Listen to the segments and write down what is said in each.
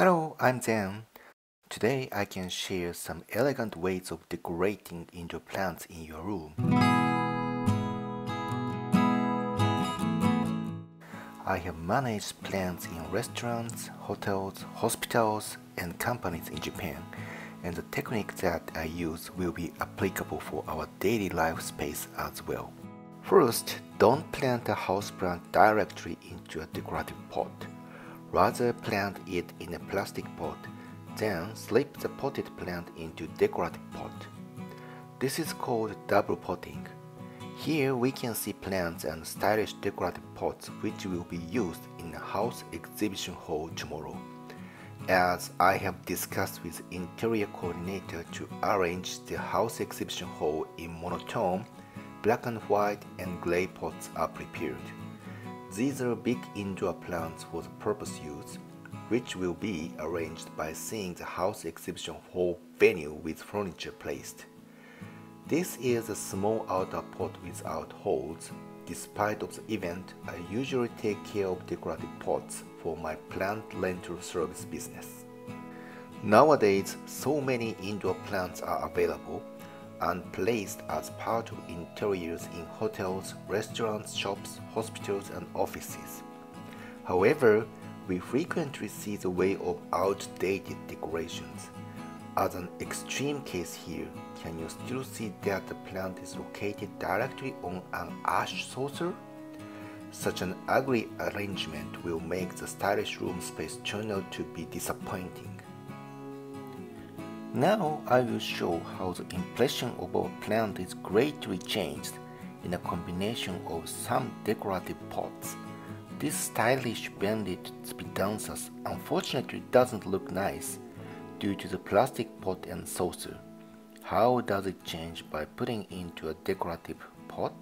Hello, I'm Zen. Today I can share some elegant ways of decorating indoor plants in your room. I have managed plants in restaurants, hotels, hospitals, and companies in Japan, and the technique that I use will be applicable for our daily life space as well. First, don't plant a houseplant directly into a decorative pot. Rather plant it in a plastic pot, then slip the potted plant into decorative pot. This is called double potting. Here we can see plants and stylish decorative pots which will be used in a house exhibition hall tomorrow. As I have discussed with interior coordinator to arrange the house exhibition hall in monotone, black and white and gray pots are prepared. These are big indoor plants for the purpose use, which will be arranged by seeing the house exhibition hall venue with furniture placed. This is a small outer pot without holes. Despite of the event, I usually take care of decorative pots for my plant rental service business. Nowadays, so many indoor plants are available and placed as part of interiors in hotels, restaurants, shops, hospitals, and offices. However, we frequently see the way of outdated decorations. As an extreme case here, can you still see that the plant is located directly on an ash saucer? Such an ugly arrangement will make the stylish room space out to be disappointing. Now I will show how the impression of our plant is greatly changed in a combination of some decorative pots. This stylish banded spidanthus unfortunately doesn't look nice due to the plastic pot and saucer. How does it change by putting into a decorative pot?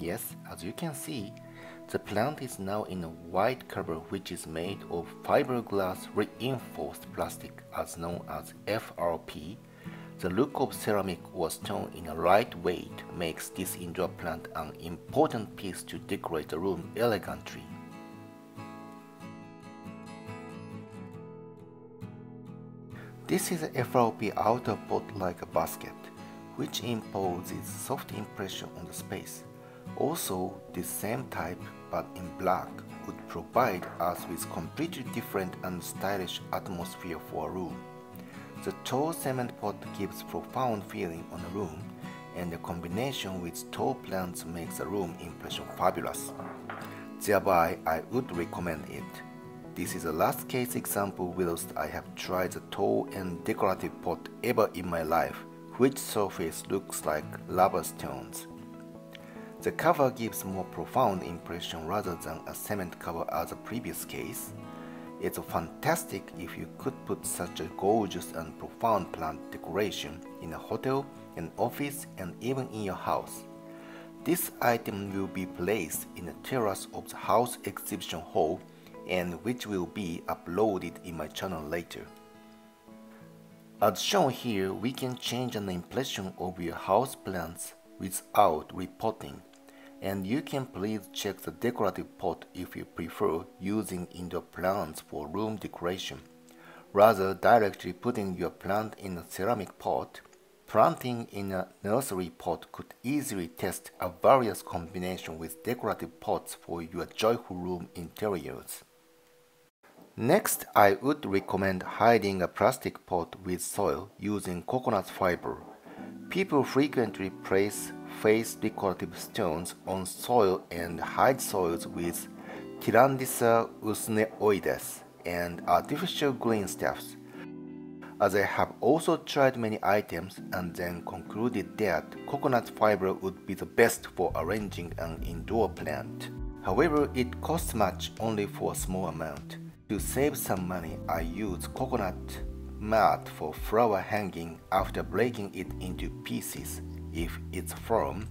Yes, as you can see, the plant is now in a white cover which is made of fiberglass reinforced plastic as known as FRP. The look of ceramic or stone in a light weight makes this indoor plant an important piece to decorate the room elegantly. This is a FRP outer pot like a basket, which imposes soft impression on the space. Also, the same type but in black would provide us with completely different and stylish atmosphere for a room. The tall cement pot gives profound feeling on a room and the combination with tall plants makes the room impression fabulous. Thereby, I would recommend it. This is the last case example whilst I have tried the tall and decorative pot ever in my life, which surface looks like lava stones. The cover gives more profound impression rather than a cement cover as a previous case. It's fantastic if you could put such a gorgeous and profound plant decoration in a hotel, an office, and even in your house. This item will be placed in the terrace of the house exhibition hall and which will be uploaded in my channel later. As shown here, we can change an impression of your house plants without repotting and you can please check the decorative pot if you prefer using indoor plants for room decoration. Rather directly putting your plant in a ceramic pot, planting in a nursery pot could easily test a various combination with decorative pots for your joyful room interiors. Next, I would recommend hiding a plastic pot with soil using coconut fiber. People frequently place face decorative stones on soil and hide soils with Tillandsia usneoides and artificial green stuffs. As I have also tried many items and then concluded that coconut fiber would be the best for arranging an indoor plant. However, it costs much only for a small amount. To save some money, I use coconut mat for flower hanging after breaking it into pieces if it's firm,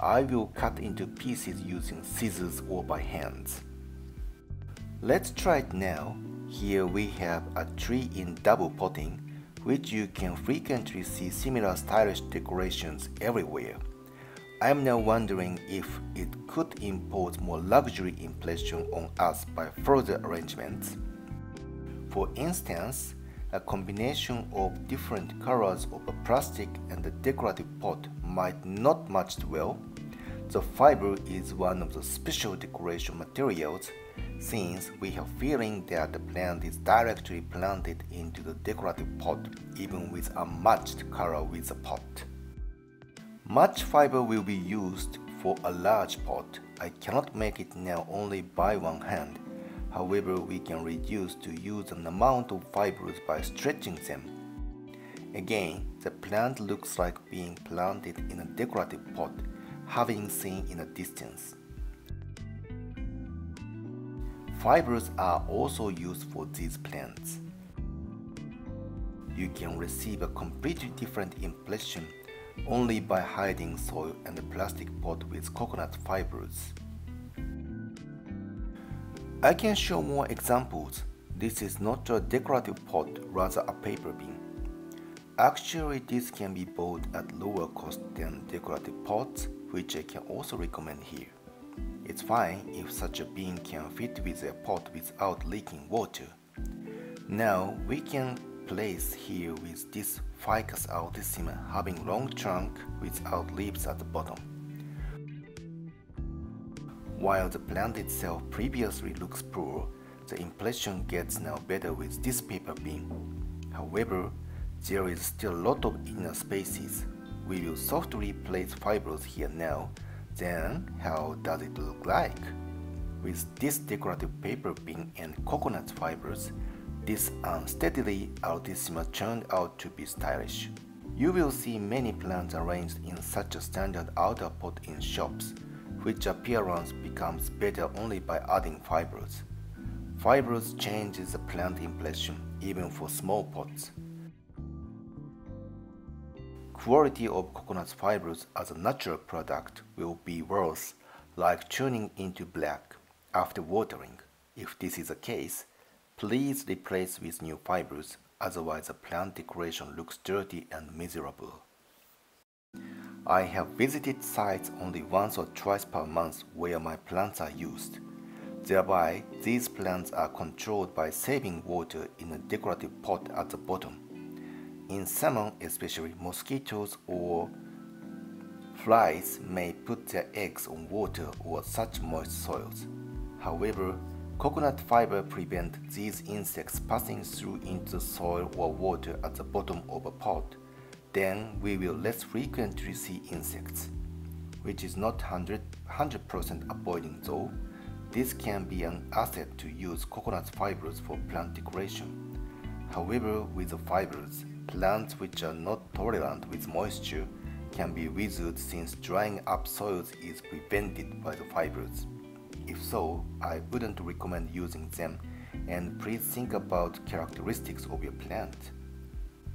I will cut into pieces using scissors or by hands. Let's try it now. Here we have a tree in double potting, which you can frequently see similar stylish decorations everywhere. I'm now wondering if it could impose more luxury impression on us by further arrangements. For instance, a combination of different colors of a plastic and a decorative pot might not match well. The fiber is one of the special decoration materials since we have feeling that the plant is directly planted into the decorative pot even with a matched color with the pot. Much fiber will be used for a large pot. I cannot make it now only by one hand. However, we can reduce to use an amount of fibers by stretching them. Again, the plant looks like being planted in a decorative pot, having seen in a distance. Fibers are also used for these plants. You can receive a completely different impression only by hiding soil and a plastic pot with coconut fibers. I can show more examples. This is not a decorative pot, rather a paper bin. Actually, this can be bought at lower cost than decorative pots, which I can also recommend here. It's fine if such a bin can fit with a pot without leaking water. Now we can place here with this Ficus altissima having long trunk without leaves at the bottom. While the plant itself previously looks poor, the impression gets now better with this paper bin. However, there is still a lot of inner spaces. We will softly place fibers here now then, how does it look like? With this decorative paper bin and coconut fibers, this unsteadily altissima turned out to be stylish. You will see many plants arranged in such a standard outer pot in shops, which appearance becomes better only by adding fibers. Fibers changes the plant impression even for small pots. Quality of coconut fibers as a natural product will be worse, like turning into black after watering. If this is the case, please replace with new fibers, otherwise the plant decoration looks dirty and miserable. I have visited sites only once or twice per month where my plants are used. Thereby, these plants are controlled by saving water in a decorative pot at the bottom. In summer, especially mosquitoes or flies may put their eggs on water or such moist soils. However, coconut fiber prevent these insects passing through into the soil or water at the bottom of a pot. Then we will less frequently see insects, which is not 100% avoiding though. This can be an asset to use coconut fibers for plant decoration. However, with the fibers, Plants which are not tolerant with moisture can be withered since drying up soils is prevented by the fibers. If so, I wouldn't recommend using them and please think about characteristics of your plant.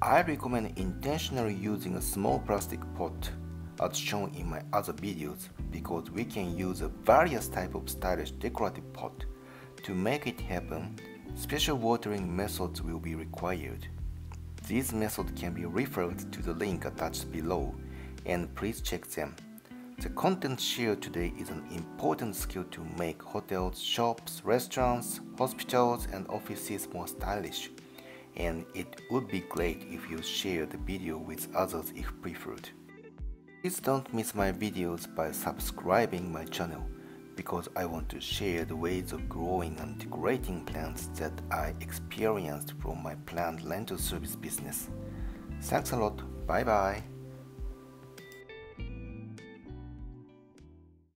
I recommend intentionally using a small plastic pot as shown in my other videos because we can use a various type of stylish decorative pot. To make it happen, special watering methods will be required. These methods can be referred to the link attached below and please check them. The content shared today is an important skill to make hotels, shops, restaurants, hospitals and offices more stylish and it would be great if you share the video with others if preferred. Please don't miss my videos by subscribing my channel because I want to share the ways of growing and decorating plants that I experienced from my plant rental service business. Thanks a lot. Bye bye.